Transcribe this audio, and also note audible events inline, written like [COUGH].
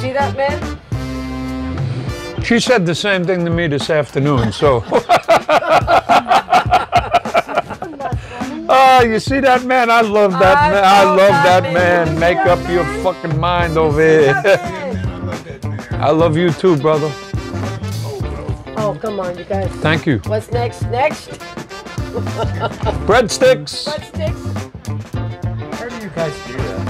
see that, man? She said the same thing to me this afternoon, so. Oh, you see that man? I love that I man. I love that that man. man. Make up your fucking mind over here. [LAUGHS] I love you too, brother. Oh, come on, you guys. Thank you. What's next? Next? Breadsticks. Breadsticks? How do you guys do that?